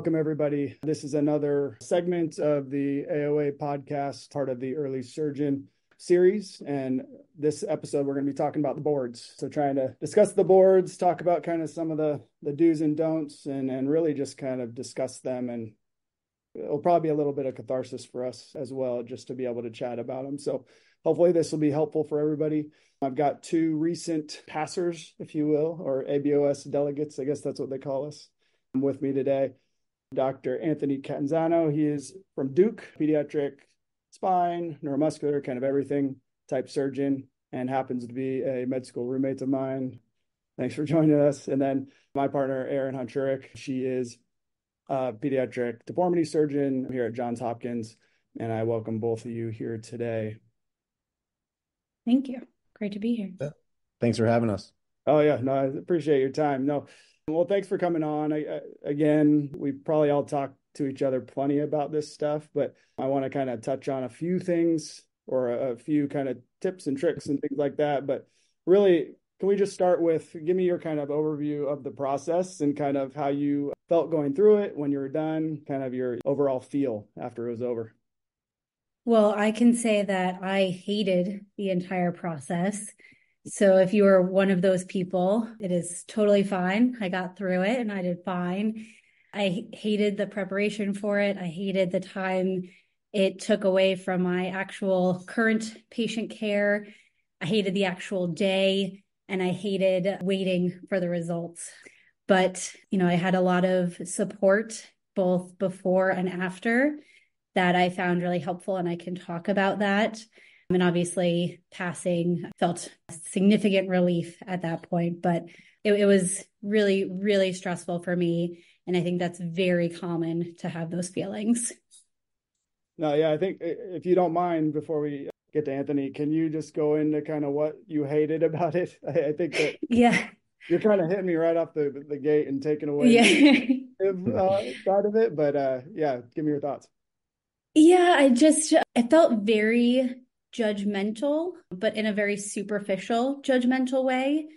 Welcome, everybody. This is another segment of the AOA podcast, part of the Early Surgeon series. And this episode, we're going to be talking about the boards. So, trying to discuss the boards, talk about kind of some of the the do's and don'ts, and and really just kind of discuss them. And it'll probably be a little bit of catharsis for us as well, just to be able to chat about them. So, hopefully, this will be helpful for everybody. I've got two recent passers, if you will, or ABOS delegates. I guess that's what they call us. With me today. Dr. Anthony Catanzano. He is from Duke, pediatric spine, neuromuscular, kind of everything type surgeon, and happens to be a med school roommate of mine. Thanks for joining us. And then my partner, Erin Honcharuk. She is a pediatric deformity surgeon here at Johns Hopkins. And I welcome both of you here today. Thank you. Great to be here. Thanks for having us. Oh, yeah. No, I appreciate your time. No, well, thanks for coming on. I, I, again, we probably all talk to each other plenty about this stuff, but I want to kind of touch on a few things or a, a few kind of tips and tricks and things like that. But really, can we just start with give me your kind of overview of the process and kind of how you felt going through it when you were done, kind of your overall feel after it was over? Well, I can say that I hated the entire process. So if you are one of those people, it is totally fine. I got through it and I did fine. I hated the preparation for it. I hated the time it took away from my actual current patient care. I hated the actual day and I hated waiting for the results. But, you know, I had a lot of support both before and after that I found really helpful and I can talk about that. And obviously, passing felt significant relief at that point, but it, it, was really, really stressful for me. And I think that's very common to have those feelings. No, yeah, I think if you don't mind, before we get to Anthony, can you just go into kind of what you hated about it? I, I think that yeah, you're kind of hitting me right off the the gate and taking away yeah. uh, side of it. But uh, yeah, give me your thoughts. Yeah, I just I felt very judgmental, but in a very superficial judgmental way,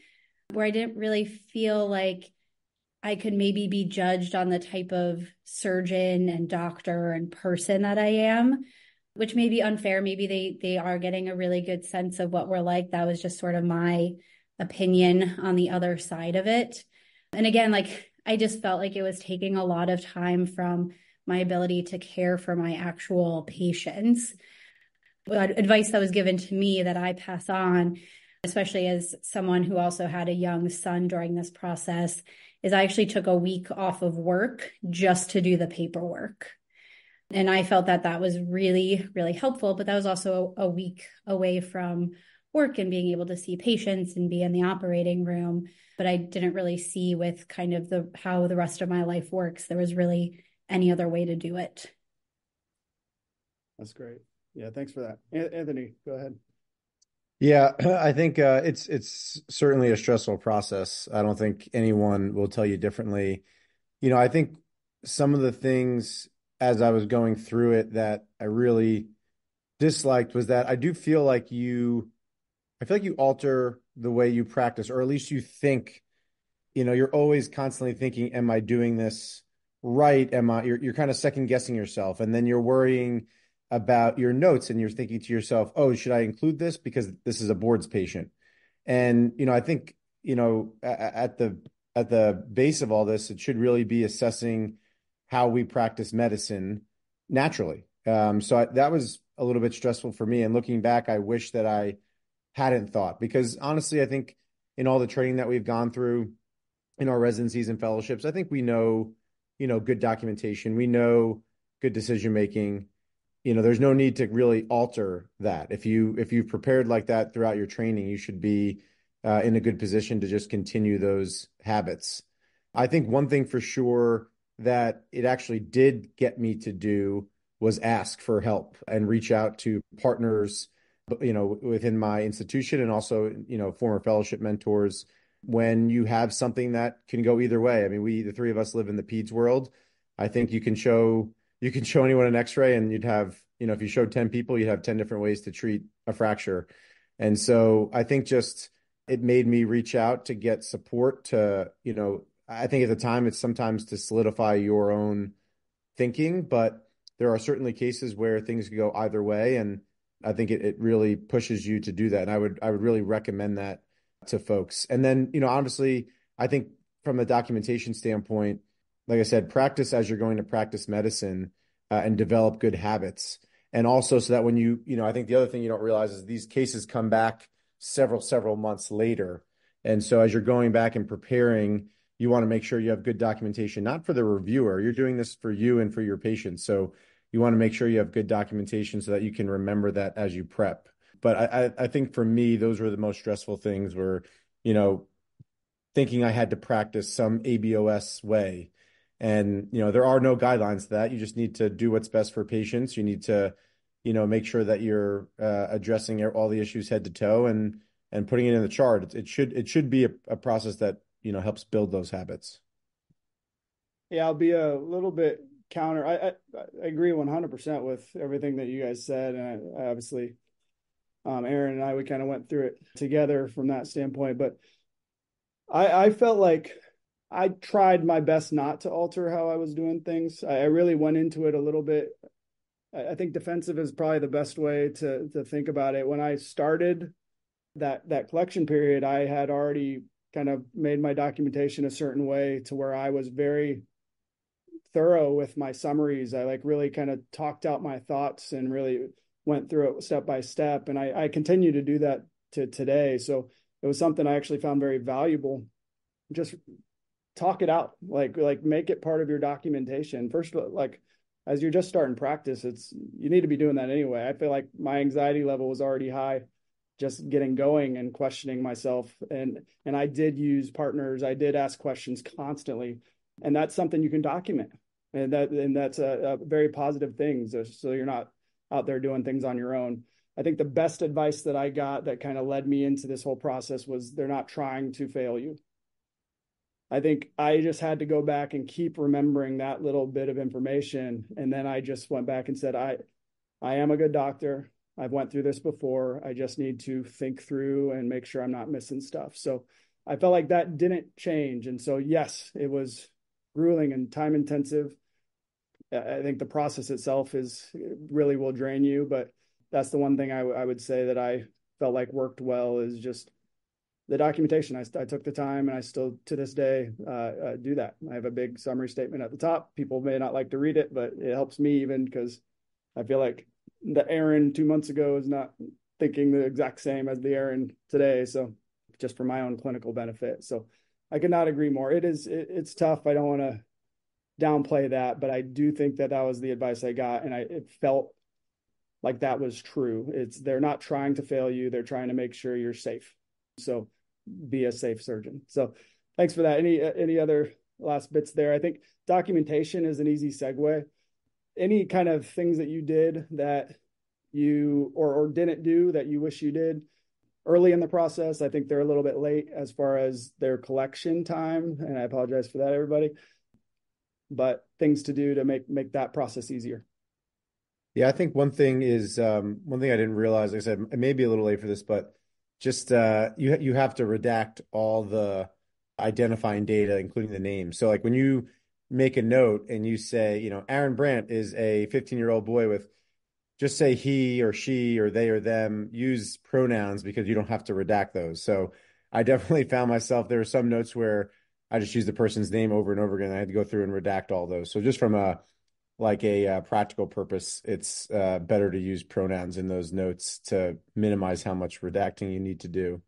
where I didn't really feel like I could maybe be judged on the type of surgeon and doctor and person that I am, which may be unfair. Maybe they they are getting a really good sense of what we're like. That was just sort of my opinion on the other side of it. And again, like I just felt like it was taking a lot of time from my ability to care for my actual patients advice that was given to me that I pass on, especially as someone who also had a young son during this process, is I actually took a week off of work just to do the paperwork. And I felt that that was really, really helpful. But that was also a, week away from work and being able to see patients and be in the operating room. But I didn't really see with kind of the how the rest of my life works. There was really any other way to do it. That's great. Yeah, thanks for that. Anthony, go ahead. Yeah, I think uh, it's it's certainly a stressful process. I don't think anyone will tell you differently. You know, I think some of the things as I was going through it that I really disliked was that I do feel like you I feel like you alter the way you practice or at least you think you know, you're always constantly thinking am I doing this right? Am I you're you're kind of second guessing yourself and then you're worrying about your notes and you're thinking to yourself, oh, should I include this because this is a boards patient? And you know, I think you know at the at the base of all this, it should really be assessing how we practice medicine naturally. Um, so I, that was a little bit stressful for me. And looking back, I wish that I hadn't thought because honestly, I think in all the training that we've gone through in our residencies and fellowships, I think we know, you know, good documentation. We know good decision making you know there's no need to really alter that. If you if you've prepared like that throughout your training you should be uh, in a good position to just continue those habits. I think one thing for sure that it actually did get me to do was ask for help and reach out to partners you know within my institution and also you know former fellowship mentors when you have something that can go either way. I mean we the three of us live in the peds world. I think you can show you can show anyone an x-ray and you'd have you know if you showed 10 people you'd have 10 different ways to treat a fracture and so i think just it made me reach out to get support to you know I think at the time it's sometimes to solidify your own thinking, but there are certainly cases where things can go either way, and I think it, it really pushes you to do that. And I would I would really recommend that to folks. And then, you know, honestly, I think from a documentation standpoint, like I said, practice as you're going to practice medicine uh, and develop good habits. And also so that when you, you know, I think the other thing you don't realize is these cases come back several, several months later. And so as you're going back and preparing, you want to make sure you have good documentation, not for the reviewer. You're doing this for you and for your patients. So you want to make sure you have good documentation so that you can remember that as you prep. But I, I think for me, those were the most stressful things were, you know, thinking I had to practice some ABOS way. And, you know, there are no guidelines to that. You just need to do what's best for patients. You need to, you know, make sure that you're uh, addressing all the issues head to toe and, and putting it in the chart. It, it should, it should be a, a process that, you know, helps build those habits. Yeah, I'll be a little bit counter. I, I, I agree 100% with everything that you guys said. And I, I obviously, um, Erin and I, we kind of went through it together from that standpoint. But I, I felt like I tried my best not to alter how I was doing things. I, I really went into it a little bit. I, I think defensive is probably the best way to to think about it. When I started that that collection period, I had already kind of made my documentation a certain way to where I was very thorough with my summaries. I like really kind of talked out my thoughts and really went through it step by step. And I, I continue to do that to today. So it was something I actually found very valuable. Just talk it out, like like make it part of your documentation. First, like as you're just starting practice, it's you need to be doing that anyway. I feel like my anxiety level was already high just getting going and questioning myself and and I did use partners I did ask questions constantly and that's something you can document and that and that's a, a very positive thing so, so you're not out there doing things on your own I think the best advice that I got that kind of led me into this whole process was they're not trying to fail you. I think I just had to go back and keep remembering that little bit of information. And then I just went back and said, I, I am a good doctor. I've went through this before. I just need to think through and make sure I'm not missing stuff. So I felt like that didn't change. And so, yes, it was grueling and time intensive. I think the process itself is really will drain you, but that's the one thing I, w- I would say that I felt like worked well is just the documentation. I, I took the time and I still to this day uh, uh, do that. I have a big summary statement at the top. People may not like to read it, but it helps me even because I feel like the Aaron two months ago is not thinking the exact same as the Aaron today. So just for my own clinical benefit. So I could not agree more. It is it, it's tough. I don't want to downplay that, but I do think that that was the advice I got, and I it felt like that was true. It's they're not trying to fail you, they're trying to make sure you're safe. So be a safe surgeon. So thanks for that. Any any other last bits there? I think documentation is an easy segue. Any kind of things that you did that you or or didn't do that you wish you did early in the process. I think they're a little bit late as far as their collection time, and I apologize for that, everybody. But things to do to make make that process easier. Yeah, I think one thing is um, one thing I didn't realize. Like I said, it may be a little late for this, but just uh, you you have to redact all the identifying data, including the name. So, like when you make a note and you say, you know, Aaron Brandt is a 15 year old boy with, just say he or she or they or them. Use pronouns because you don't have to redact those. So, I definitely found myself there are some notes where I just use the person's name over and over again. I had to go through and redact all those. So, just from a like a uh, practical purpose, it's uh, better to use pronouns in those notes to minimize how much redacting you need to do.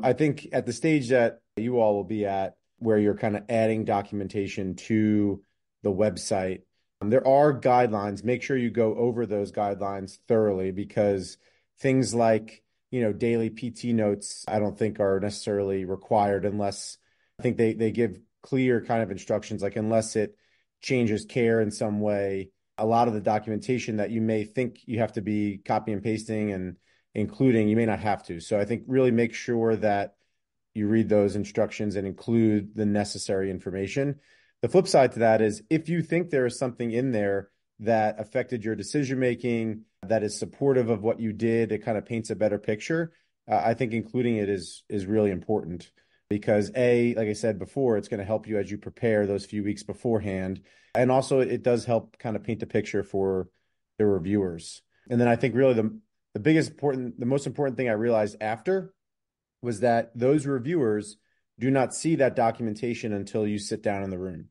I think at the stage that you all will be at, where you're kind of adding documentation to the website, um, there are guidelines. Make sure you go over those guidelines thoroughly because things like you know daily PT notes, I don't think are necessarily required unless I think they they give clear kind of instructions like unless it changes care in some way. A lot of the documentation that you may think you have to be copy and pasting and including, you may not have to. So I think really make sure that you read those instructions and include the necessary information. The flip side to that is if you think there is something in there that affected your decision making, that is supportive of what you did, it kind of paints a better picture. Uh, I think including it is is really important. Because A, like I said before, it's going to help you as you prepare those few weeks beforehand. And also it does help kind of paint the picture for the reviewers. And then I think really the the biggest important the most important thing I realized after was that those reviewers do not see that documentation until you sit down in the room.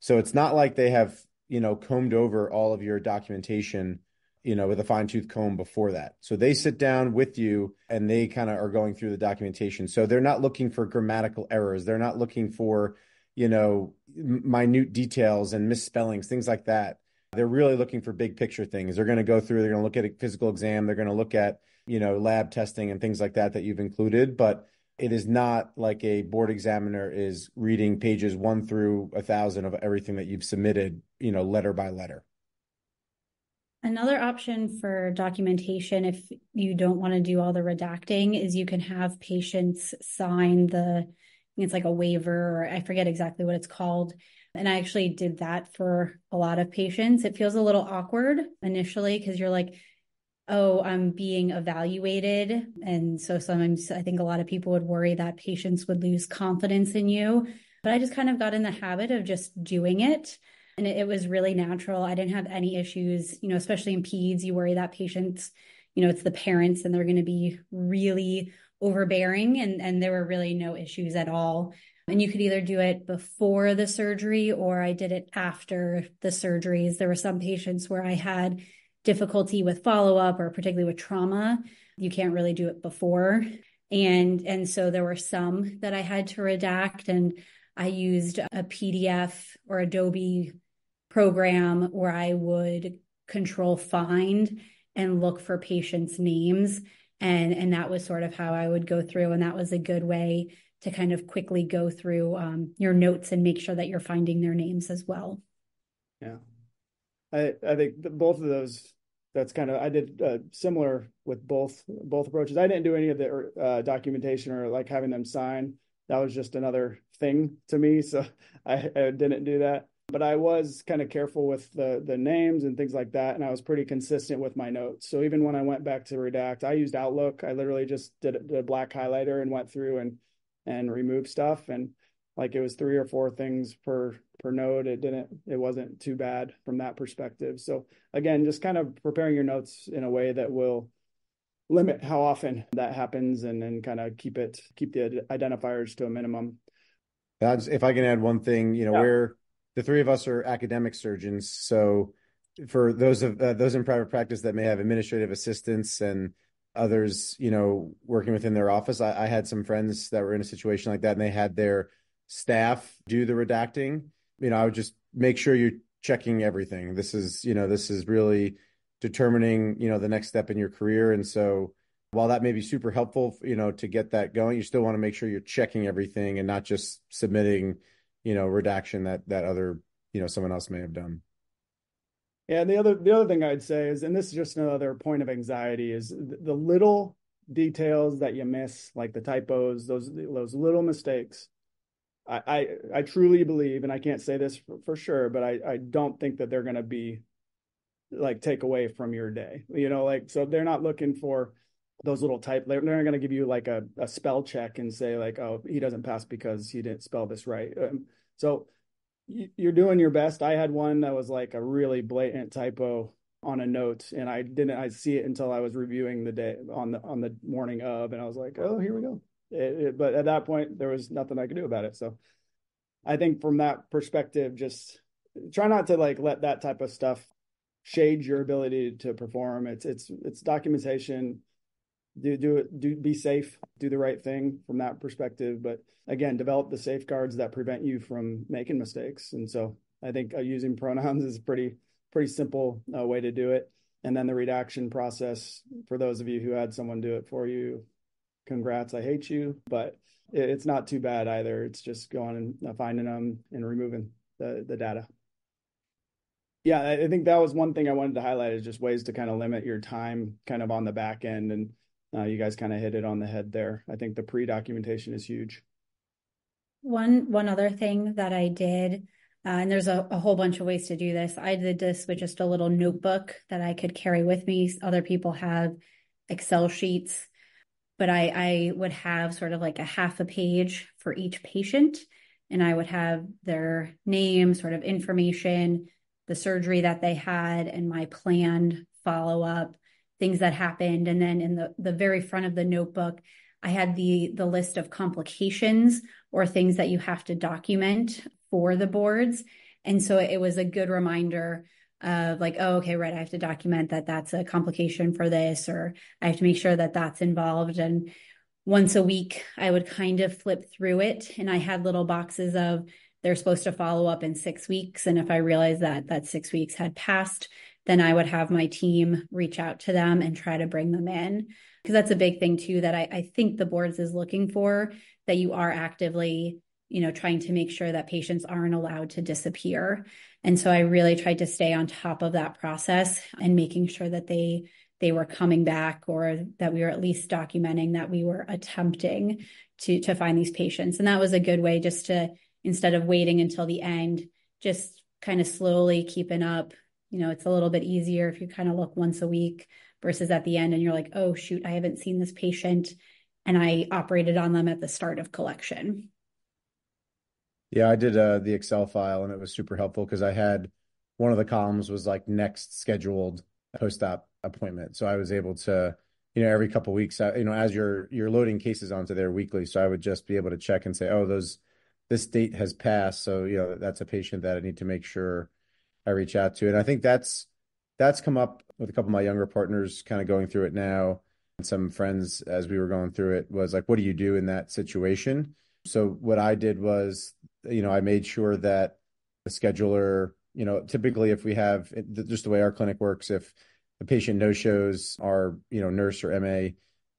So it's not like they have, you know, combed over all of your documentation you know, with a fine tooth comb before that. So they sit down with you and they kind of are going through the documentation. So they're not looking for grammatical errors. They're not looking for, you know, minute details and misspellings, things like that. They're really looking for big picture things. They're going to go through, they're going to look at a physical exam, they're going to look at, you know, lab testing and things like that that you've included. But it is not like a board examiner is reading pages one through a thousand of everything that you've submitted, you know, letter by letter. Another option for documentation, if you don't want to do all the redacting, is you can have patients sign the, it's like a waiver, or I forget exactly what it's called. And I actually did that for a lot of patients. It feels a little awkward initially because you're like, oh, I'm being evaluated. And so sometimes I think a lot of people would worry that patients would lose confidence in you. But I just kind of got in the habit of just doing it and it, it was really natural. I didn't have any issues, you know, especially in peds, you worry that patients, you know, it's the parents and they're going to be really overbearing and and there were really no issues at all. And you could either do it before the surgery or I did it after the surgeries. There were some patients where I had difficulty with follow up or particularly with trauma. You can't really do it before. And and so there were some that I had to redact and I used a PDF or Adobe program where I would control find and look for patients' names. And, and that was sort of how I would go through. And that was a good way to kind of quickly go through um, your notes and make sure that you're finding their names as well. Yeah. I, I think both of those that's kind of I did uh, similar with both both approaches. I didn't do any of the uh, documentation or like having them sign. That was just another thing to me, so I, I didn't do that but I was kind of careful with the the names and things like that, and I was pretty consistent with my notes. So even when I went back to redact, I used Outlook. I literally just did a, did a black highlighter and went through and and removed stuff, and like it was three or four things per per note. It didn't it wasn't too bad from that perspective. So again, just kind of preparing your notes in a way that will limit how often that happens and then kind of keep it keep the identifiers to a minimum. That's, if I can add one thing, you know, yeah. we're the three of us are academic surgeons. So for those of uh, those in private practice that may have administrative assistants and others, you know, working within their office, I, I had some friends that were in a situation like that, and they had their staff do the redacting. You know, I would just make sure you're checking everything. This is, you know, this is really determining, you know, the next step in your career, and so while that may be super helpful, you know, to get that going, you still want to make sure you're checking everything and not just submitting you know redaction that that other you know someone else may have done. Yeah and the other the other thing i'd say is and this is just another point of anxiety is the little details that you miss like the typos those those little mistakes i i, I truly believe and i can't say this for, for sure but i i don't think that they're going to be like take away from your day you know like so they're not looking for those little type they're, not going to give you like a, a spell check and say like oh he doesn't pass because he didn't spell this right. Um, so you're doing your best. I had one that was like a really blatant typo on a note and i didn't i see it until i was reviewing the day on the on the morning of and i was like oh here we go. It, it, but at that point there was nothing i could do about it. So i think from that perspective just try not to like let that type of stuff shade your ability to perform. It's it's it's documentation do do it do be safe do the right thing from that perspective. But again develop the safeguards that prevent you from making mistakes. And so i think uh, using pronouns is pretty pretty simple uh, way to do it. And then the redaction process for those of you who had someone do it for you congrats i hate you. But it, it's not too bad either. It's just going and uh, finding them and removing the the data. Yeah i think that was one thing i wanted to highlight is just ways to kind of limit your time kind of on the back end. And you guys kind of hit it on the head there. I think the pre-documentation is huge. One one other thing that I did, uh, and there's a, a whole bunch of ways to do this. I did this with just a little notebook that I could carry with me. Other people have Excel sheets. but I, I would have sort of like a half a page for each patient, and I would have their name, sort of information, the surgery that they had, and my planned follow up, things that happened. And then in the, the very front of the notebook, I had the the list of complications or things that you have to document for the boards. And so it was a good reminder of like, oh, okay, right, I have to document that that's a complication for this, or I have to make sure that that's involved. And once a week, I would kind of flip through it, and I had little boxes of they're supposed to follow up in six weeks. And if I realized that that six weeks had passed, then I would have my team reach out to them and try to bring them in. Because that's a big thing too that I, I think the boards is looking for that you are actively you know, trying to make sure that patients aren't allowed to disappear. And so I really tried to stay on top of that process and making sure that they they were coming back or that we were at least documenting that we were attempting to to find these patients. And that was a good way just to instead of waiting until the end, just kind of slowly keeping up. You know, it's a little bit easier if you kind of look once a week versus at the end and you're like, oh shoot, I haven't seen this patient and I operated on them at the start of collection. Yeah, I did uh, the Excel file and it was super helpful because I had one of the columns was like next scheduled post-op appointment. So I was able to, you know, every couple weeks, you know, as you're you're loading cases onto there weekly, so I would just be able to check and say, oh, those this date has passed, so you know that's a patient that I need to make sure I reach out to. And I think that's that's come up with a couple of my younger partners, kind of going through it now. And some friends, as we were going through it, was like, what do you do in that situation? So what I did was you know, I made sure that the scheduler, you know, typically if we have just the way our clinic works, if a patient no shows, our, you know, nurse or MA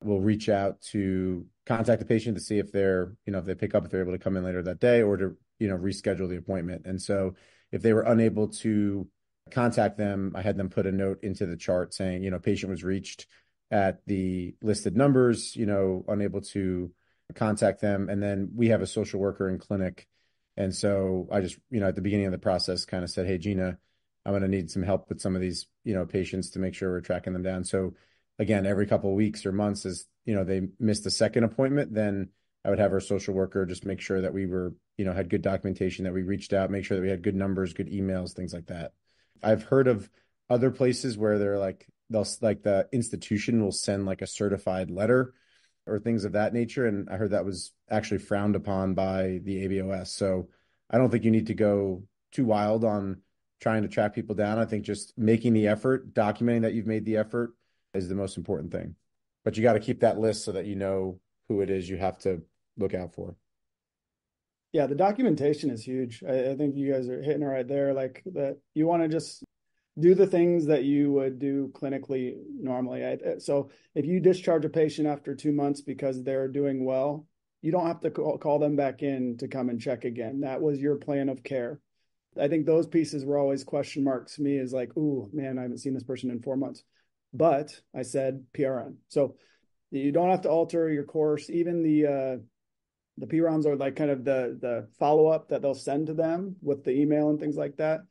will reach out to contact the patient to see if they're, you know, if they pick up, if they're able to come in later that day or to, you know, reschedule the appointment. And so if they were unable to contact them, I had them put a note into the chart saying, you know, patient was reached at the listed numbers, you know, unable to contact them. And then we have a social worker in clinic and so I just, you know, at the beginning of the process, kind of said, "Hey, Gina, I'm going to need some help with some of these, you know, patients to make sure we're tracking them down." So again, every couple of weeks or months, as you know, they missed a second appointment, then I would have our social worker just make sure that we were, you know, had good documentation, that we reached out, make sure that we had good numbers, good emails, things like that. I've heard of other places where they're like they'll like the institution will send like a certified letter or things of that nature. And I heard that was actually frowned upon by the ABOS. So I don't think you need to go too wild on trying to track people down. I think just making the effort, documenting that you've made the effort is the most important thing. But you got to keep that list so that you know who it is you have to look out for. Yeah, the documentation is huge. I, I think you guys are hitting it right there. Like that, you want to just do the things that you would do clinically normally. I, so if you discharge a patient after two months because they're doing well, you don't have to call, call them back in to come and check again. That was your plan of care. I think those pieces were always question marks me is like, ooh, man, I haven't seen this person in four months. But I said PRN. So you don't have to alter your course. Even the uh, the PROMs are like kind of the the follow up that they'll send to them with the email and things like that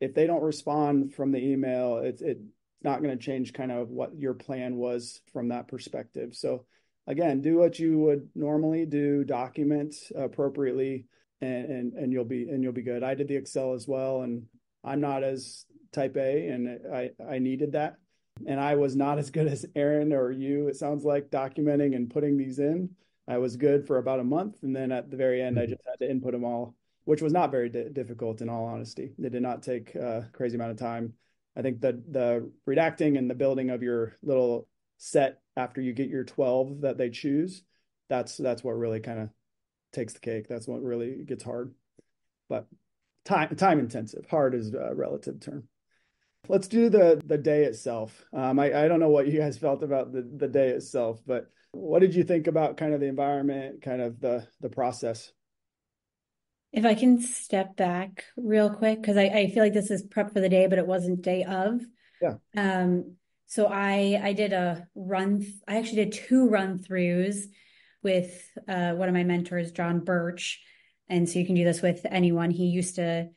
if they don't respond from the email, it's it's not going to change kind of what your plan was from that perspective. So again, do what you would normally do, document appropriately, and and and you'll be and you'll be good. I did the Excel as well, and I'm not as type A, and I I needed that, and I was not as good as Aaron or you. It sounds like documenting and putting these in. I was good for about a month, and then at the very end, I mm-hmm. just had to input them all which was not very di- difficult in all honesty. It did not take a crazy amount of time. I think that the redacting and the building of your little set after you get your 12 that they choose, that's that's what really kind of takes the cake. That's what really gets hard. But time time intensive. Hard is a relative term. Let's do the the day itself. Um, I, I don't know what you guys felt about the, the day itself, but what did you think about kind of the environment, kind of the the process? If I can step back real quick, because I, I feel like this is prep for the day, but it wasn't day of. Yeah. Um, so I I did a run, I actually did two run throughs with uh, one of my mentors, John Birch. And so you can do this with anyone. He used to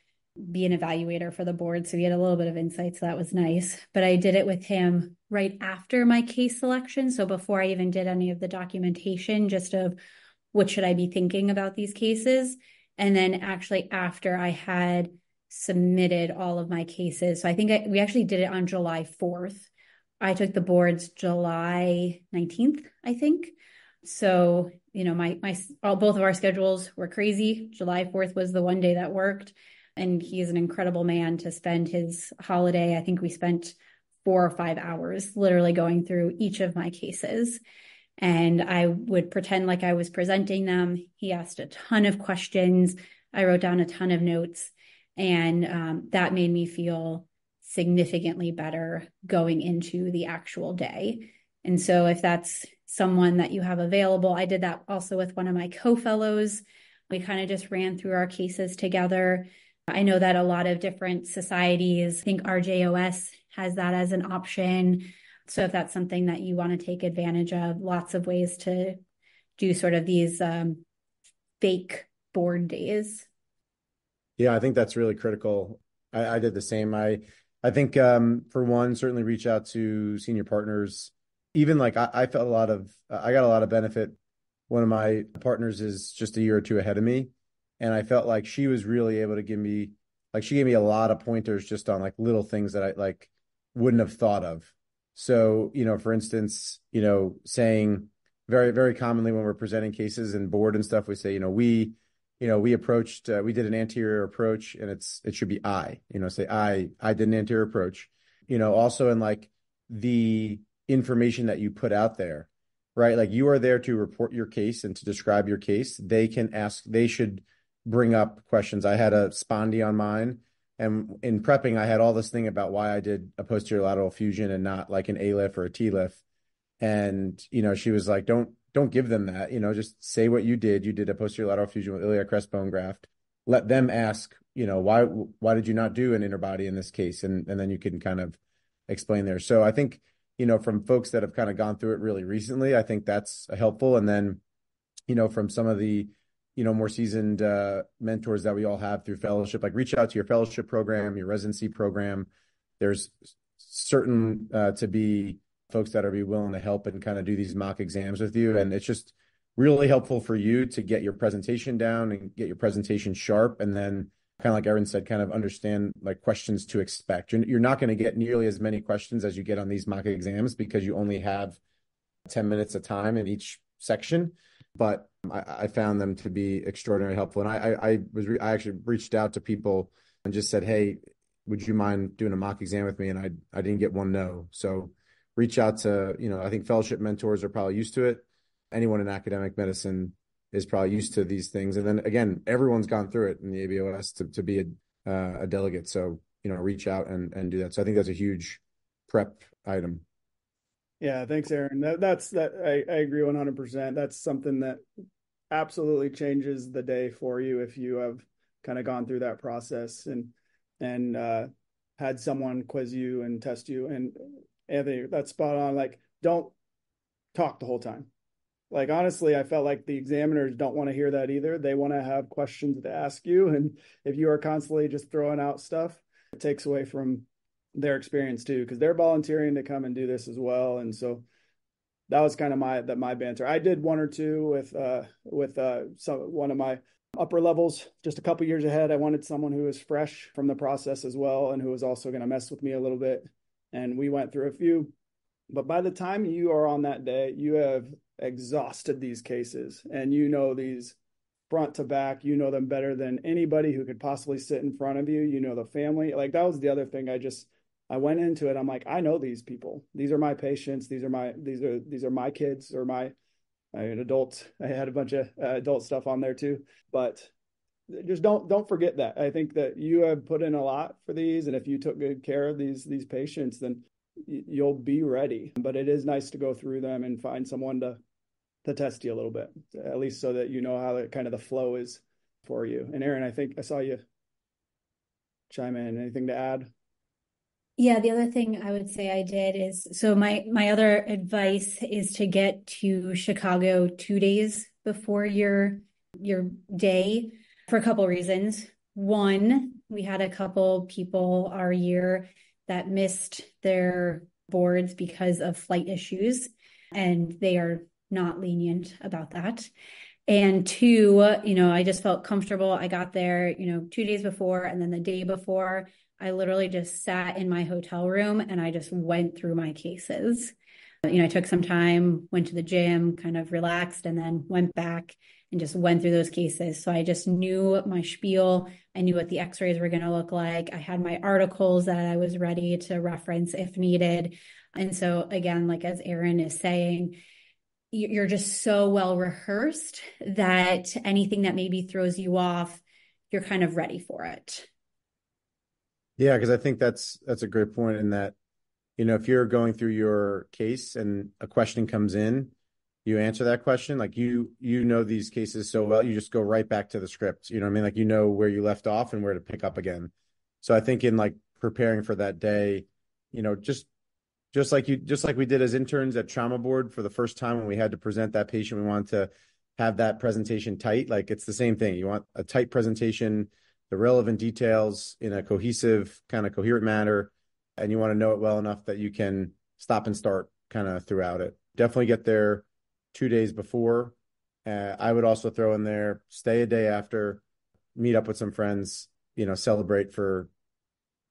be an evaluator for the board. So he had a little bit of insight. So that was nice. But I did it with him right after my case selection. So before I even did any of the documentation, just of what should I be thinking about these cases. And then actually after I had submitted all of my cases. So I think I, we actually did it on July 4th. I took the boards July 19th, I think. So, you know, my my all both of our schedules were crazy. July 4th was the one day that worked and he is an incredible man to spend his holiday. I think we spent 4 or 5 hours literally going through each of my cases and I would pretend like I was presenting them. He asked a ton of questions. I wrote down a ton of notes and um, that made me feel significantly better going into the actual day. And so, if that's someone that you have available, I did that also with one of my co fellows. We kind of just ran through our cases together. I know that a lot of different societies, I think RJOS has that as an option. So, if that's something that you want to take advantage of, lots of ways to do sort of these um, fake board days. Yeah, I think that's really critical. I, I did the same. I I think um, for one, certainly reach out to senior partners. Even like I, I felt a lot of I got a lot of benefit. One of my partners is just a year or two ahead of me, and I felt like she was really able to give me like she gave me a lot of pointers just on like little things that I like wouldn't have thought of. So you know, for instance, you know, saying very very commonly when we're presenting cases and board and stuff, we say you know we you know, we approached, uh, we did an anterior approach and it's, it should be I, you know, say I, I did an anterior approach, you know, also in like the information that you put out there, right? Like you are there to report your case and to describe your case. They can ask, they should bring up questions. I had a spondy on mine and in prepping, I had all this thing about why I did a posterior lateral fusion and not like an ALIF or a TLIF. And, you know, she was like, don't, don't give them that. You know, just say what you did. You did a posterior lateral fusion with iliac crest bone graft. Let them ask, you know, why why did you not do an interbody in this case? And and then you can kind of explain there. So I think, you know, from folks that have kind of gone through it really recently, I think that's helpful. And then, you know, from some of the, you know, more seasoned uh, mentors that we all have through fellowship, like reach out to your fellowship program, your residency program. There's certain uh, to be folks that are be willing to help and kind of do these mock exams with you. And it's just really helpful for you to get your presentation down and get your presentation sharp. And then kind of like Erin said, kind of understand like questions to expect. You're, you're not going to get nearly as many questions as you get on these mock exams because you only have 10 minutes of time in each section. But I, I found them to be extraordinarily helpful. And I, I, I was, re- I actually reached out to people and just said, Hey, would you mind doing a mock exam with me? And I, I didn't get one no. So reach out to, you know, I think fellowship mentors are probably used to it. Anyone in academic medicine is probably used to these things. And then again, everyone's gone through it in the ABOS to, to be a, uh, a delegate. So, you know, reach out and, and do that. So I think that's a huge prep item. Yeah. Thanks, Erin. That, that's that. I, I agree 100%. That's something that absolutely changes the day for you if you have kind of gone through that process and, and, uh, had someone quiz you and test you. And Anthony, that's spot on. Like, don't talk the whole time. Like, honestly, I felt like the examiners don't want to hear that either. They want to have questions to ask you. And if you are constantly just throwing out stuff, it takes away from their experience too, because they're volunteering to come and do this as well. And so that was kind of my that my banter. I did one or two with uh with uh some one of my upper levels just a couple years ahead. I wanted someone who was fresh from the process as well and who was also going to mess with me a little bit and we went through a few. But by the time you are on that day, you have exhausted these cases and you know these front to back. You know them better than anybody who could possibly sit in front of you. You know the family. Like that was the other thing. I just I went into it. I'm like, I know these people. These are my patients. These are my these are these are my kids or my I mean, adults. I had a bunch of uh, adult stuff on there too, but just don't don't forget that. I think that you have put in a lot for these, and if you took good care of these these patients, then you'll be ready. But it is nice to go through them and find someone to to test you a little bit, at least so that you know how the, kind of the flow is for you. And Aaron, I think I saw you chime in. Anything to add? Yeah, the other thing I would say I did is so my my other advice is to get to Chicago 2 days before your your day for a couple reasons. one, we had a couple people our year that missed their boards because of flight issues, and they are not lenient about that. And two, you know, I just felt comfortable. I got there, you know, two days before, and then the day before, I literally just sat in my hotel room and I just went through my cases. You know, I took some time, went to the gym, kind of relaxed, and then went back and just went through those cases. So I just knew my spiel. I knew what the x rays were going to look like. I had my articles that I was ready to reference if needed. And so, again, like as Aaron is saying, you're just so well rehearsed that anything that maybe throws you off, you're kind of ready for it. Yeah, because I think that's that's a great point in that, you know, if you're going through your case and a question comes in, you answer that question like you you know these cases so well you just go right back to the script you know what i mean? Like you know where you left off and where to pick up again. So i think in like preparing for that day you know just just like you just like we did as interns at trauma board for the first time when we had to present that patient we wanted to have that presentation tight like it's the same thing. You want a tight presentation the relevant details in a cohesive kind of coherent manner and you want to know it well enough that you can stop and start kind of throughout it definitely get there two days before. Uh, I would also throw in there, stay a day after, meet up with some friends, you know, celebrate for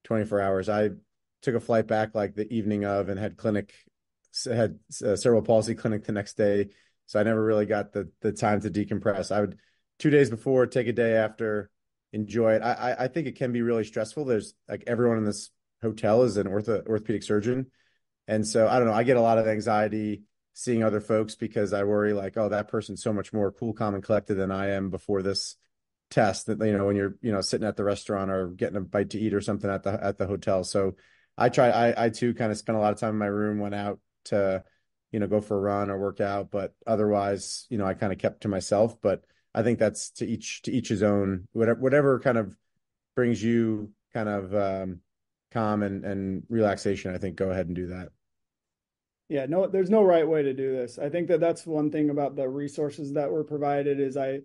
24 hours. I took a flight back like the evening of and had clinic, had a cerebral palsy clinic the next day. So I never really got the the time to decompress. I would two days before, take a day after, enjoy it. I I think it can be really stressful. There's like everyone in this hotel is an ortho orthopedic surgeon, and so I don't know. I get a lot of anxiety seeing other folks because I worry like, oh, that person's so much more cool, calm, and collected than I am before this test. That you know, when you're you know sitting at the restaurant or getting a bite to eat or something at the at the hotel. So I try. I I too kind of spent a lot of time in my room. Went out to you know go for a run or work out, but otherwise, you know, I kind of kept to myself. But I think that's to each to each his own. Whatever whatever kind of brings you kind of um, calm and and relaxation. I think go ahead and do that. Yeah, no, there's no right way to do this. I think that that's one thing about the resources that were provided is I,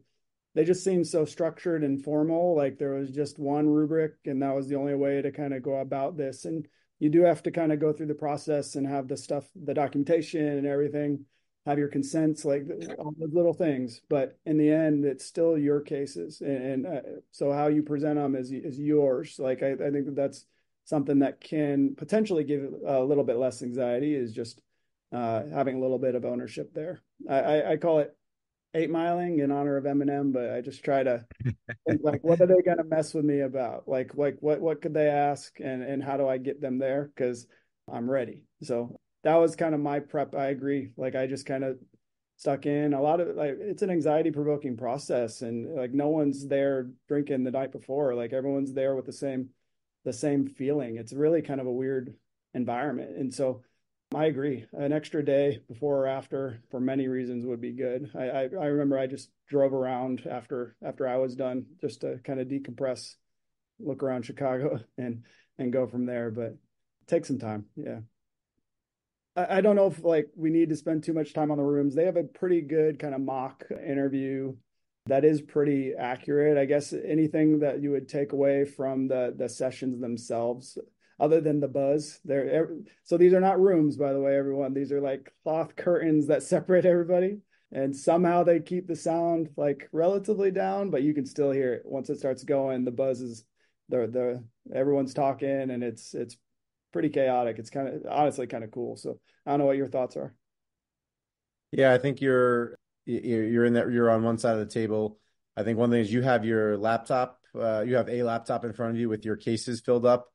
they just seem so structured and formal. Like there was just one rubric, and that was the only way to kind of go about this. And you do have to kind of go through the process and have the stuff, the documentation and everything, have your consents, like all the little things. But in the end, it's still your cases, and, and uh, so how you present them is is yours. Like I, I think that that's something that can potentially give a little bit less anxiety. Is just uh, having a little bit of ownership there. I, I, I, call it eight miling in honor of Eminem, but I just try to think like, what are they going to mess with me about? Like, like what, what could they ask and, and how do I get them there? Cause I'm ready. So that was kind of my prep. I agree. Like I just kind of stuck in a lot of like, it's an anxiety provoking process and like no one's there drinking the night before. Like everyone's there with the same, the same feeling. It's really kind of a weird environment. And so I agree. An extra day before or after for many reasons would be good. I, I, I remember I just drove around after after I was done just to kind of decompress, look around Chicago and and go from there. But take some time. Yeah. I, don't know if like we need to spend too much time on the rooms. They have a pretty good kind of mock interview that is pretty accurate. I guess anything that you would take away from the the sessions themselves other than the buzz. There, so these are not rooms, by the way, everyone. These are like cloth curtains that separate everybody, and somehow they keep the sound like relatively down, but you can still hear it once it starts going. The buzz is the the everyone's talking, and it's it's pretty chaotic. It's kind of honestly kind of cool. So I don't know what your thoughts are. Yeah, I think you're you're in that you're on one side of the table. I think one thing is you have your laptop, uh, you have a laptop in front of you with your cases filled up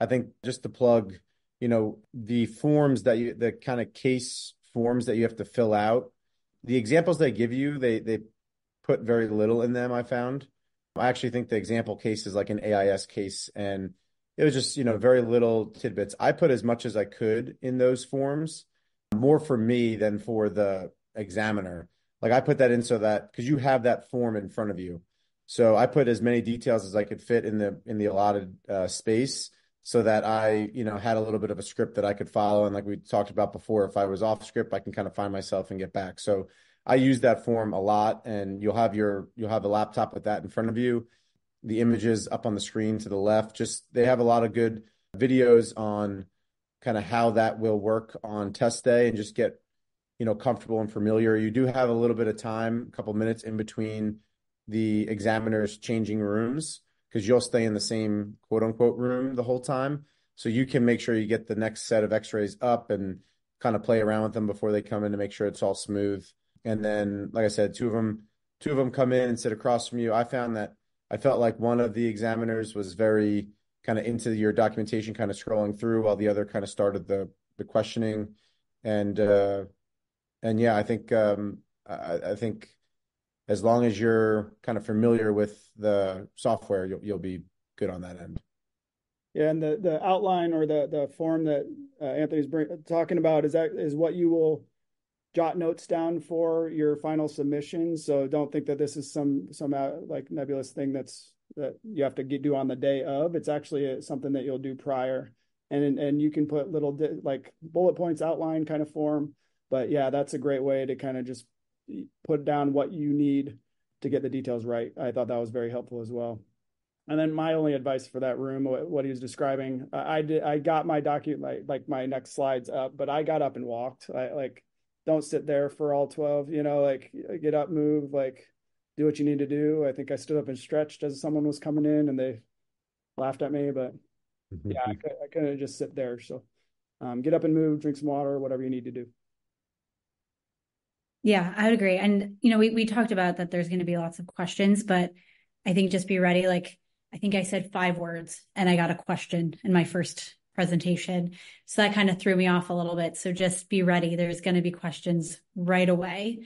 I think just to plug, you know, the forms that you, the kind of case forms that you have to fill out, the examples they give you, they they put very little in them. I found. I actually think the example case is like an AIS case, and it was just you know very little tidbits. I put as much as I could in those forms, more for me than for the examiner. Like I put that in so that because you have that form in front of you, so I put as many details as I could fit in the in the allotted uh, space so that I, you know, had a little bit of a script that I could follow. And like we talked about before, if I was off script, I can kind of find myself and get back. So I use that form a lot and you'll have your, you'll have a laptop with that in front of you. The images up on the screen to the left. Just they have a lot of good videos on kind of how that will work on test day and just get, you know, comfortable and familiar. You do have a little bit of time, a couple minutes in between the examiners changing rooms because you'll stay in the same quote unquote room the whole time. So you can make sure you get the next set of x-rays up and kind of play around with them before they come in to make sure it's all smooth. And then, like I said, two of them, two of them come in and sit across from you. I found that I felt like one of the examiners was very kind of into your documentation, kind of scrolling through while the other kind of started the the questioning. And uh and yeah, I think um I, I think as long as you're kind of familiar with the software, you'll you'll be good on that end. Yeah, and the the outline or the the form that uh, Anthony's bring, talking about is that is what you will jot notes down for your final submission. So don't think that this is some some uh, like nebulous thing that's that you have to get, do on the day of. It's actually a, something that you'll do prior, and and you can put little di- like bullet points outline kind of form. But yeah, that's a great way to kind of just put down what you need to get the details right. I thought that was very helpful as well. And then my only advice for that room, what, he was describing, I, I did, I got my document, like, like my next slides up, but I got up and walked. I like, don't sit there for all 12, you know, like get up, move, like do what you need to do. I think I stood up and stretched as someone was coming in and they laughed at me, but mm-hmm. yeah, I, I couldn't just sit there. So um, get up and move, drink some water, whatever you need to do. Yeah, I would agree. And, you know, we, we talked about that there's going to be lots of questions, but I think just be ready. Like, I think I said five words and I got a question in my first presentation. So that kind of threw me off a little bit. So just be ready. There's going to be questions right away.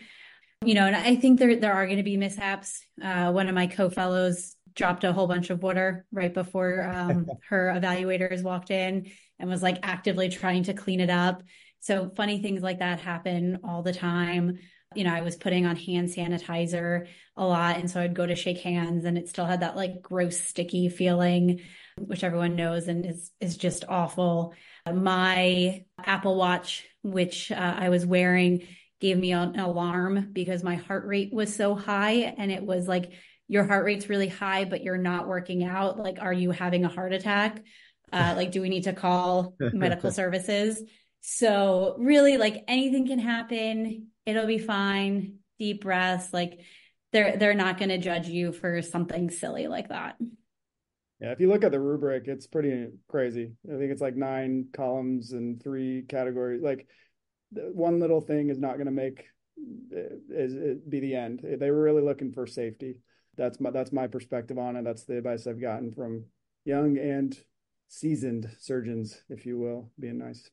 You know, and I think there there are going to be mishaps. Uh, one of my co-fellows dropped a whole bunch of water right before um, her evaluators walked in and was like actively trying to clean it up. So funny things like that happen all the time. You know, I was putting on hand sanitizer a lot. And so I'd go to shake hands and it still had that like gross, sticky feeling, which everyone knows and is, is just awful. My Apple Watch, which uh, I was wearing, gave me an alarm because my heart rate was so high. And it was like, your heart rate's really high, but you're not working out. Like, are you having a heart attack? Uh, like, do we need to call medical services? So really like anything can happen. It'll be fine. Deep breaths. Like they're they're not going to judge you for something silly like that. Yeah, if you look at the rubric, it's pretty crazy. I think it's like nine columns and three categories. Like one little thing is not going to make is, is be the end. They were really looking for safety. That's my that's my perspective on it. That's the advice I've gotten from young and seasoned surgeons, if you will, being nice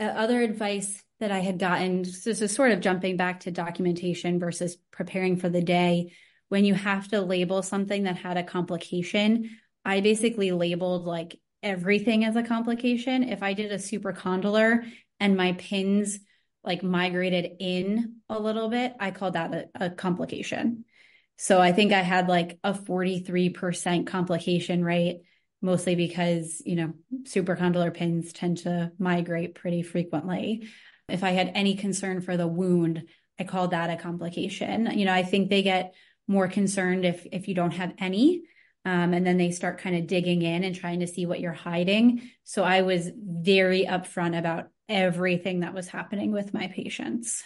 uh, other advice that I had gotten, this is sort of jumping back to documentation versus preparing for the day. When you have to label something that had a complication, I basically labeled like everything as a complication. If I did a supracondylar and my pins like migrated in a little bit, I called that a, a complication. So I think I had like a 43% complication rate mostly because, you know, supracondylar pins tend to migrate pretty frequently. If I had any concern for the wound, I called that a complication. You know, I think they get more concerned if if you don't have any. Um, and then they start kind of digging in and trying to see what you're hiding. So I was very upfront about everything that was happening with my patients.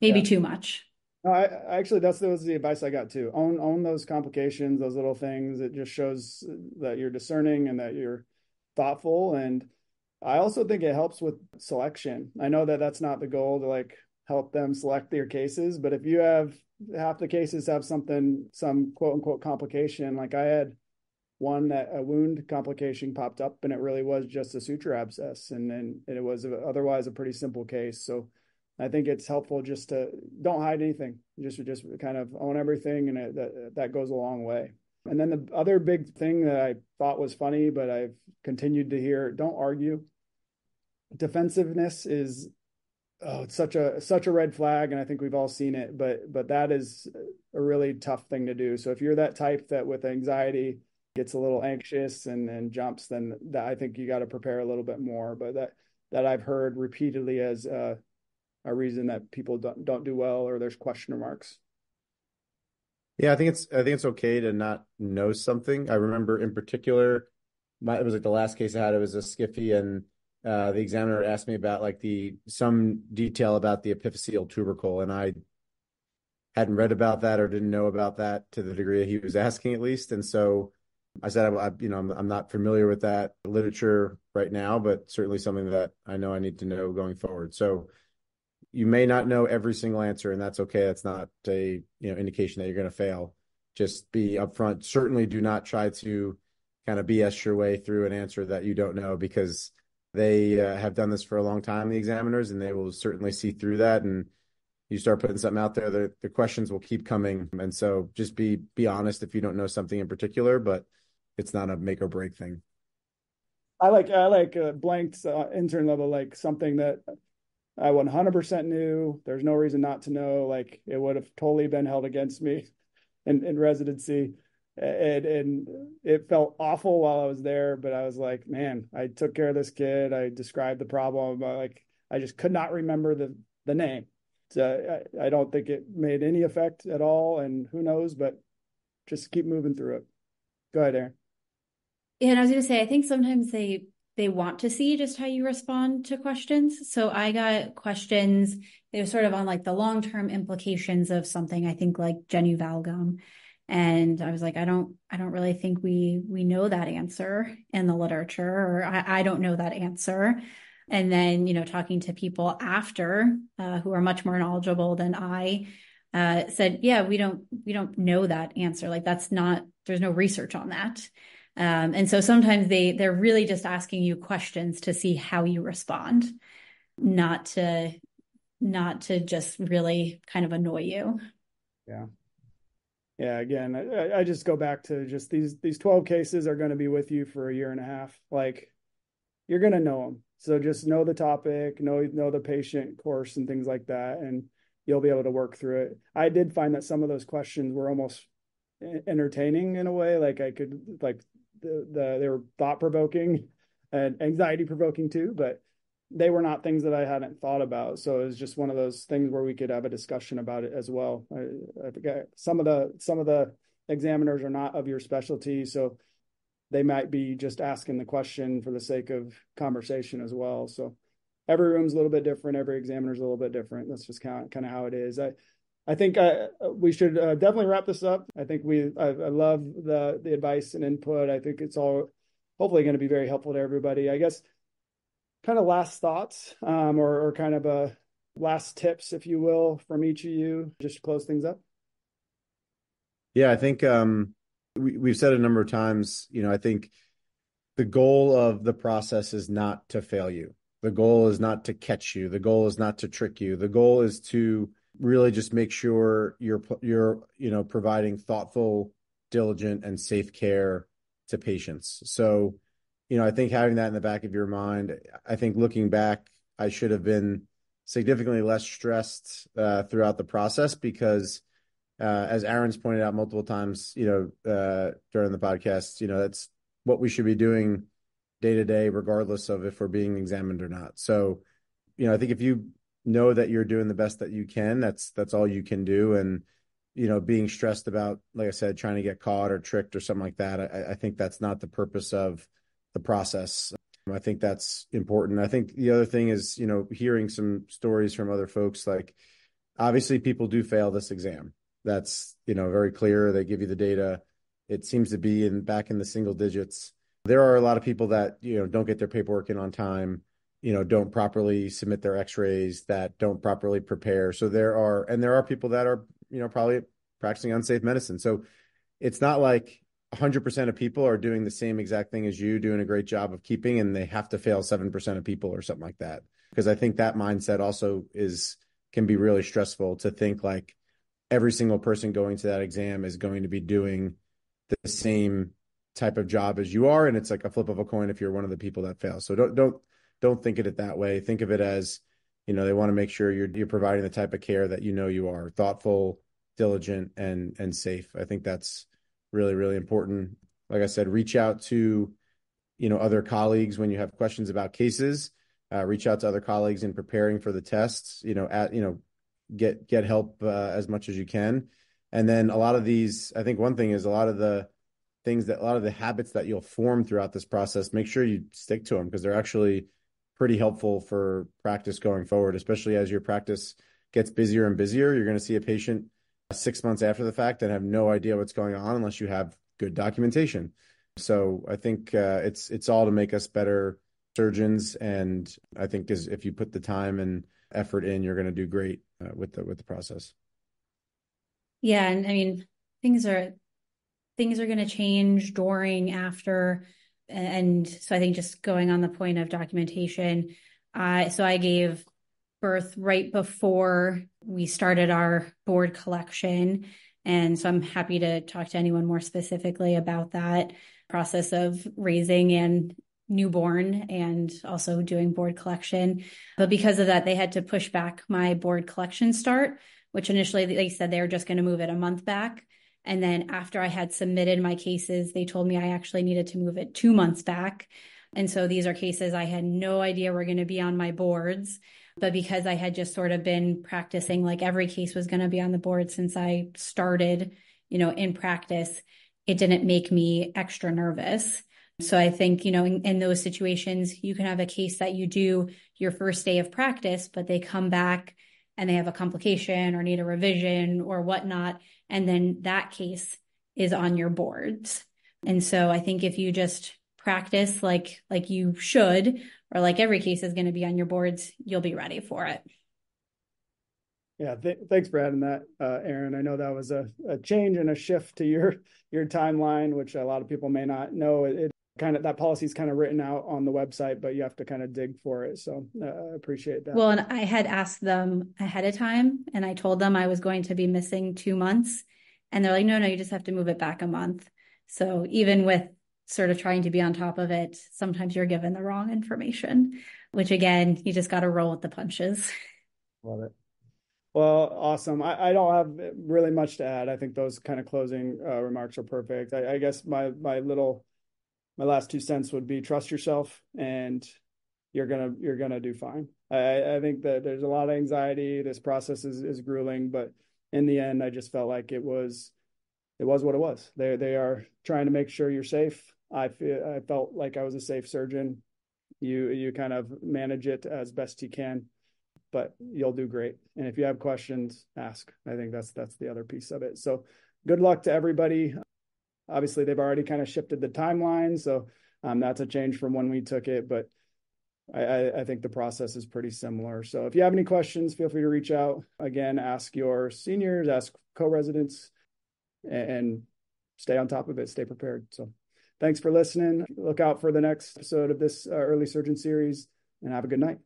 Maybe yeah. too much. No, I actually that's that was the advice I got too. Own own those complications, those little things. It just shows that you're discerning and that you're thoughtful. And I also think it helps with selection. I know that that's not the goal to like help them select their cases, but if you have half the cases have something, some quote unquote complication, like I had one that a wound complication popped up and it really was just a suture abscess and then it was otherwise a pretty simple case. So I think it's helpful just to don't hide anything. Just just kind of own everything, and it, that that goes a long way. And then the other big thing that I thought was funny, but I've continued to hear: don't argue. Defensiveness is oh, it's such a such a red flag, and I think we've all seen it. But but that is a really tough thing to do. So if you're that type that with anxiety gets a little anxious and and jumps, then that I think you got to prepare a little bit more. But that that I've heard repeatedly as a reason that people don't, don't do well or there's question marks. Yeah, I think it's I think it's okay to not know something. I remember in particular, my, it was like the last case I had. It was a SCFE, and uh, the examiner asked me about like the some detail about the epiphyseal tubercle, and I hadn't read about that or didn't know about that to the degree he was asking, at least. And so I said, I, you know, I'm, I'm not familiar with that literature right now, but certainly something that I know I need to know going forward. So you may not know every single answer, and that's okay. That's not a you know indication that you're going to fail. Just be upfront. Certainly, do not try to kind of BS your way through an answer that you don't know because they uh, have done this for a long time, the examiners, and they will certainly see through that. And you start putting something out there, the, the questions will keep coming. And so just be be honest if you don't know something in particular, but it's not a make or break thing. I like I like uh, blanked uh, intern level like something that I 100% knew. There's no reason not to know. Like it would have totally been held against me in, in residency. And, and it felt awful while I was there, but I was like, man, I took care of this kid. I described the problem. I, like I just could not remember the the name. So I, I don't think it made any effect at all. And who knows, but just keep moving through it. Go ahead, Erin. Yeah, and I was going to say, I think sometimes they they want to see just how you respond to questions. So I got questions, they were sort of on like the long-term implications of something, I think like genu valgum. And I was like, I don't, I don't really think we we know that answer in the literature, or I, I don't know that answer. And then, you know, talking to people after uh, who are much more knowledgeable than I uh, said, yeah, we don't, we don't know that answer. Like that's not, there's no research on that. Um, and so sometimes they they're really just asking you questions to see how you respond, not to not to just really kind of annoy you. Yeah. Yeah, again, I, I just go back to just these these 12 cases are going to be with you for a year and a half. Like you're going to know them. So just know the topic, know know the patient course and things like that and you'll be able to work through it. I did find that some of those questions were almost entertaining in a way like I could like the, the they were thought provoking and anxiety provoking too, but they were not things that I hadn't thought about. So it was just one of those things where we could have a discussion about it as well. I, I forget some of the some of the examiners are not of your specialty, so they might be just asking the question for the sake of conversation as well. So every room's a little bit different, every examiner's a little bit different. That's just kind of kind of how it is. I I think uh, we should uh, definitely wrap this up. I think we I, I, love the the advice and input. I think it's all hopefully going to be very helpful to everybody. I guess kind of last thoughts um, or, or kind of a last tips, if you will, from each of you, just to close things up. Yeah, I think um, we, we've said a number of times. You know, I think the goal of the process is not to fail you. The goal is not to catch you. The goal is not to trick you. The goal is to really just make sure you're you're you know providing thoughtful diligent and safe care to patients so you know i think having that in the back of your mind i think looking back i should have been significantly less stressed uh, throughout the process because uh, as aaron's pointed out multiple times you know uh, during the podcast you know that's what we should be doing day to day regardless of if we're being examined or not so you know i think if you know that you're doing the best that you can. That's that's all you can do. And you know, being stressed about, like I said, trying to get caught or tricked or something like that. I, I think that's not the purpose of the process. I think that's important. I think the other thing is, you know, hearing some stories from other folks. Like, obviously, people do fail this exam. That's you know very clear. They give you the data. It seems to be in back in the single digits. There are a lot of people that you know don't get their paperwork in on time you know don't properly submit their x-rays that don't properly prepare so there are and there are people that are you know probably practicing unsafe medicine so it's not like 100% of people are doing the same exact thing as you doing a great job of keeping and they have to fail 7% of people or something like that because i think that mindset also is can be really stressful to think like every single person going to that exam is going to be doing the same type of job as you are and it's like a flip of a coin if you're one of the people that fails so don't don't don't think of it that way. Think of it as, you know, they want to make sure you're you're providing the type of care that you know you are thoughtful, diligent, and and safe. I think that's really really important. Like I said, reach out to, you know, other colleagues when you have questions about cases. Uh, reach out to other colleagues in preparing for the tests. You know, at you know, get get help uh, as much as you can. And then a lot of these, I think one thing is a lot of the things that a lot of the habits that you'll form throughout this process, make sure you stick to them because they're actually pretty helpful for practice going forward, especially as your practice gets busier and busier. You're going to see a patient six months after the fact and have no idea what's going on unless you have good documentation. So I think uh, it's it's all to make us better surgeons, and I think is if you put the time and effort in, you're going to do great uh, with the with the process. Yeah, and I mean things are things are going to change during, after, and so I think just going on the point of documentation. Uh, so I gave birth right before we started our board collection. And so I'm happy to talk to anyone more specifically about that process of raising and newborn and also doing board collection. But because of that, they had to push back my board collection start, which initially they said they were just going to move it a month back. And then after I had submitted my cases, they told me I actually needed to move it two months back. And so these are cases I had no idea were going to be on my boards. But because I had just sort of been practicing like every case was going to be on the board since I started, you know, in practice, it didn't make me extra nervous. So I think, you know, in, in, those situations, you can have a case that you do your first day of practice, but they come back and they have a complication or need a revision or whatnot. And then that case is on your boards. And so I think if you just practice like like you should or like every case is going to be on your boards, you'll be ready for it. Yeah, th- thanks for adding that, uh, Erin. I know that was a, a change and a shift to your your timeline, which a lot of people may not know. It, it kind of that policy is kind of written out on the website, but you have to kind of dig for it. So uh, I appreciate that. Well, and I had asked them ahead of time, and I told them I was going to be missing two months, and they're like, "No, no, you just have to move it back a month." So even with sort of trying to be on top of it, sometimes you're given the wrong information, which again, you just got to roll with the punches. Love it. Well, awesome. I, I, don't have really much to add. I think those kind of closing uh, remarks are perfect. I, I, guess my my little my last two cents would be trust yourself, and you're gonna you're gonna do fine. I, I think that there's a lot of anxiety. This process is is grueling, but in the end, I just felt like it was it was what it was. They they are trying to make sure you're safe. I feel I felt like I was a safe surgeon. You you kind of manage it as best you can, but you'll do great. And if you have questions, ask. I think that's that's the other piece of it. So good luck to everybody. Obviously, they've already kind of shifted the timeline, so um, that's a change from when we took it. But I, I, think the process is pretty similar. So if you have any questions, feel free to reach out. Again, ask your seniors, ask co-residents, and stay on top of it. Stay prepared. So. Thanks for listening. Look out for the next episode of this uh, early surgeon series and have a good night.